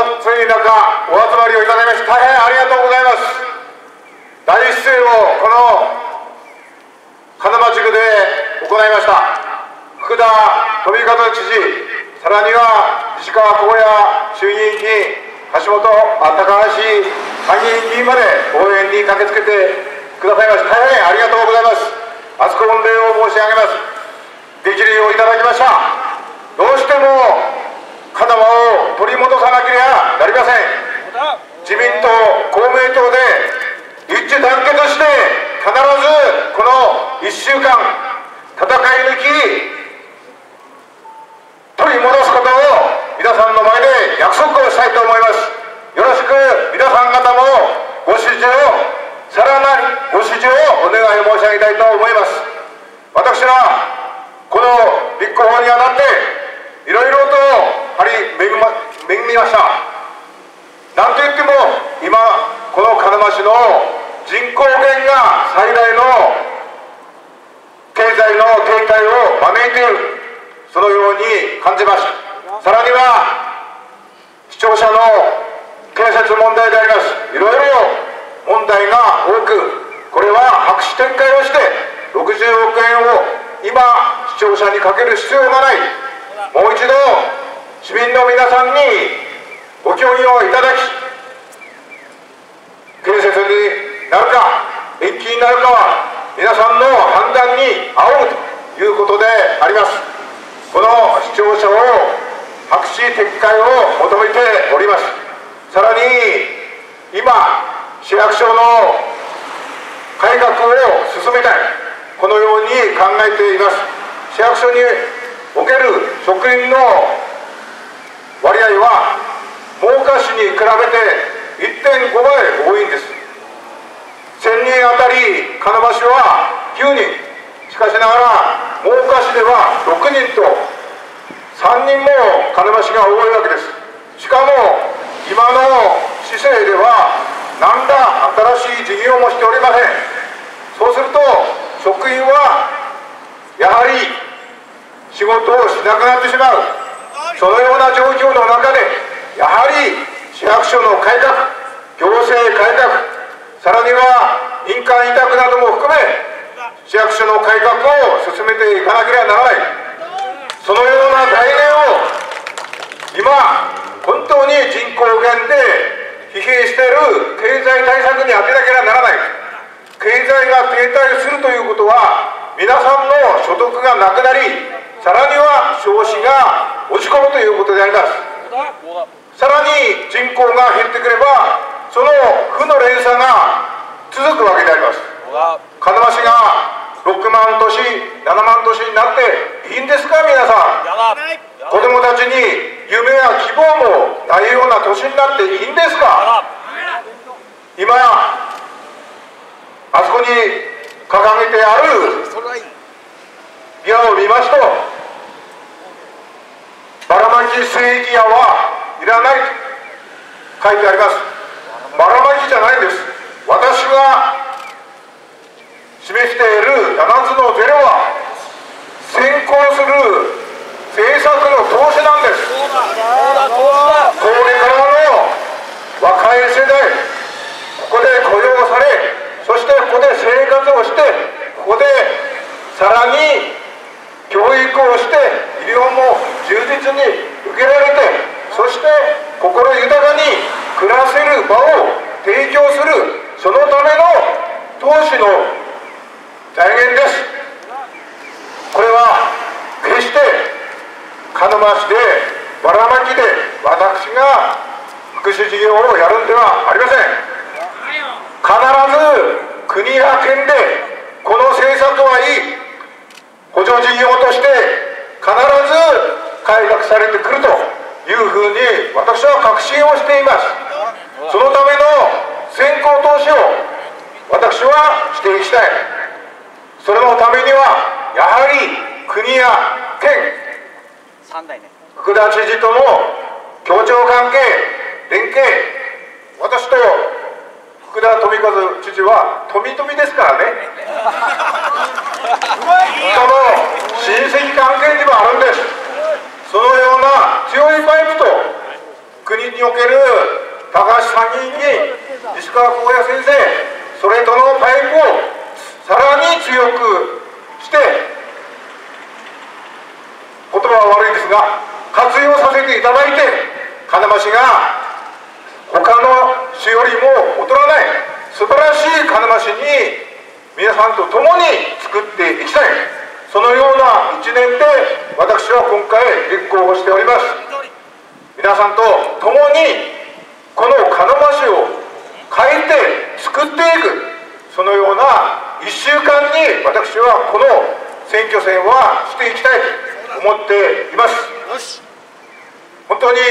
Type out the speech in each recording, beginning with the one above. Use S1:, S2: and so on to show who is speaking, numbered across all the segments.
S1: 暑い中お集まりをいただきまして大変ありがとうございます。大一斉をこの金町区で行いました。福田富方知事さらには石川公也衆議院議員橋本高橋参議院議員まで応援に駆けつけてくださいまして大変ありがとうございます。厚く御礼を申し上げます。激励をいただきました。どうしても金間を取り戻さなければなりません。自民党公明党で一致団結して必ずこの1週間戦い抜き取り戻すことを皆さんの前で約束をしたいと思います。よろしく皆さん方もご支持をさらなるご支持をお願い申し上げたいと思います。私はこの立候補にあたっていろいろとはり恵ま恵みましたなんといっても今この鹿沼市の人口減が最大の経済の停滞を招いているそのように感じました。さらには視聴者の建設問題でありますいろいろ問題が多くこれは白紙撤回をして60億円を今視聴者にかける必要がないもう一度市民の皆さんにご協議をいただき建設になるか延期になるかは皆さんの判断に仰ぐということでありますこの視聴者を白紙撤回を求めておりますさらに今市役所の改革を進めたい。このように考えています。市役所における職員の割合は真岡市に比べて1.5倍多いんです。1000人当たり金橋は9人。しかしながら真岡市では6人と3人も金橋が多いわけです。しかも今の市政では何ら新しい事業もしておりません。そうすると職員はやはり仕事をしなくなってしまう。そのような状況の中でやはり市役所の改革行政改革さらには民間委託なども含め市役所の改革を進めていかなければならない。そのような概念を今本当に人口減で疲弊している経済対策に当てなければならない。経済が停滞するということは皆さんの所得がなくなりさらには少子が落ち込むということであります。さらに人口が減ってくればその負の連鎖が続くわけであります。金橋が6万都市7万都市になっていいんですか皆さん？子供たちに夢や希望もないような年になっていいんですか？今あそこに掲げてあるビアを見ますとばらまき聖域屋はいらないと書いてあります。ばらまきじゃないんです。私が示している7つのゼロは先行する政策の投資なんですこれからの若い世代ここで雇用されそしてここで生活をしてここでさらに教育をして医療も充実に受けられてそして心豊かに暮らせる場を提供するそのための投資の財源です。これは決して鹿沼市でばらまきで私が福祉事業をやるんではありません。必ず国や県でこの政策はいい補助事業として必ず改革されてくるというふうに私は確信をしています。そのための先行投資を私はしていきたい。それのためにはやはり国や県。福田知事との協調関係連携。私と福田富和知事は富富ですからね。その親戚関係にもあるんです。そのような強いパイプと国における高橋参議院議員石川耕也先生それとのパイプをさらに強くして言葉は悪いですが活用させていただいて金増が他の市よりも劣らない素晴らしい金増に皆さんと共に作っていきたい。そのような一年で私は今回立候補しております。皆さんと共にこの金増しを変えて作っていくそのような1週間に私はこの選挙戦はしていきたいと思っています。本当に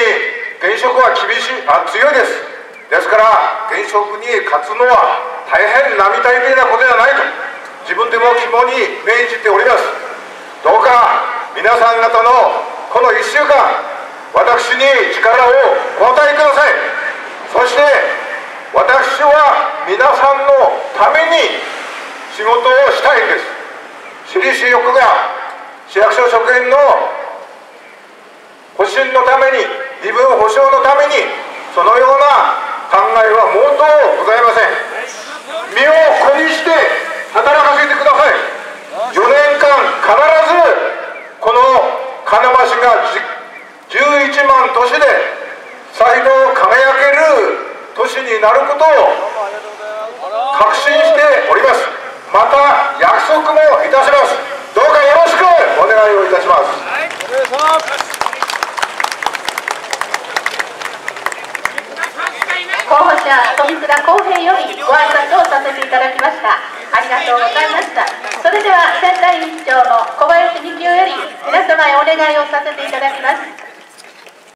S1: 現職は厳しいあ強いです。ですから現職に勝つのは大変並大抵なことではないと自分でも肝に銘じております。どうか皆さん方のこの1週間私に力をお与えください。そして私は皆さんのために仕事をしたいんです。私利私欲が市役所職員の保身のために身分保障のためにそのような考えは毛頭ございません身を粉にして働かせてください4年間必ずこの金増が11万都市で再度輝ける都市になることを確信しております。また約束もいたします。どうかよろしくお願いをいたします、
S2: 候補者富倉康平よりご挨拶をさせていただきました。ありがとうございました。それでは選対委員長の小林幹夫より皆様へお願いをさせていただきます。